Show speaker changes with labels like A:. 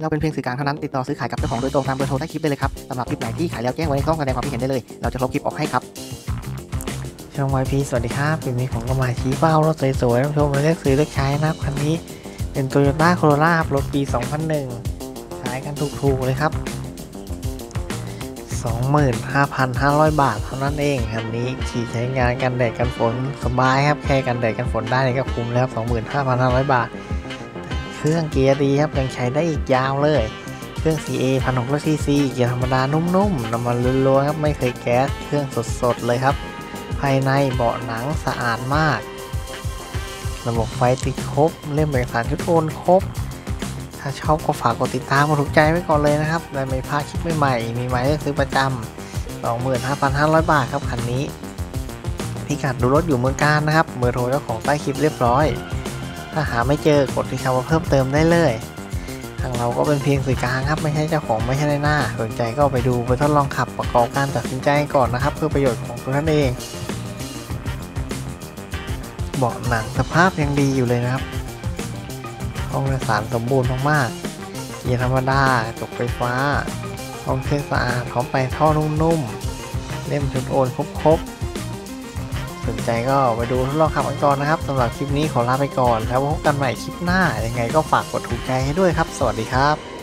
A: เราเป็นเพียงสื่อกลางเท่านั้น ติดต่อซื้อขายกับเจ้าของโดยตรงตามเบอร์โทรใต้คลิปได้เลยครับสำหรับคลิปไหนที่ขายแล้วแจ้งไว้ในช่องแสดงความคิดเห็นได้เลย เราจะลบคลิปออกให้ครับ
B: ช่องวายพีสวัสดีครับปีนี้ผมก็มาชี้เป้ารถสวยๆท่านผู้ชมเลือกซื้อเลือกใช้นะคันนี้เป็น Toyota Corolla รถปี 2001 ขายกันถูกๆเลยครับ 25,500 บาทเท่านั้นเองคันนี้ขี่ใช้งานกันแดดกันฝนสบายครับแค่กันแดดกันฝนได้ก็คุ้มแล้วครับ25,500 บาท เครื่องเกียร์ดีครับยังใช้ได้อีกยาวเลย เครื่อง CA 1,600 cc เกียร์ธรรมดานุ่มๆน้ำมันล้วนๆครับไม่เคยแก๊สเครื่องสดๆเลยครับ ภายในเบาะหนังสะอาดมาก ระบบไฟติดครบเล่มเอกสารชุดโอนครบ ถ้าชอบก็ฝากกดติดตามกดถูกใจไว้ก่อนเลยนะครับได้ไม่พลาดคลิปใหม่ๆมีหมายเลขซื้อประจำ25,500 บาทครับคันนี้พิกัดดูรถอยู่เมืองการนะครับ เบอร์โทรเจ้าของใต้คลิปเรียบร้อย ถ้าหาไม่เจอกดที่คำว่าเพิ่มเติมได้เลยทางเราก็เป็นเพียงสื่อกลางครับไม่ใช่เจ้าของไม่ใช่ในหน้า สนใจก็ไปดูไปทดลองขับประกอบการตัดสินใจก่อนนะครับ เพื่อประโยชน์ของตัวท่านเองเบาะหนังสภาพยังดีอยู่เลยนะครับ ห้องโดยสารสมบูรณ์มากๆเกียร์ธรรมดากระจกไฟฟ้า ห้องเครื่องสะอาดพร้อมไปท่อนุ่มๆเล่มชุดโอนครบๆ สนใจก็ไปดูทดลองขับกันก่อนนะครับสำหรับคลิปนี้ขอลาไปก่อน แล้วพบกันใหม่คลิปหน้ายังไงก็ฝากกดถูกใจให้ด้วยครับ สวัสดีครับ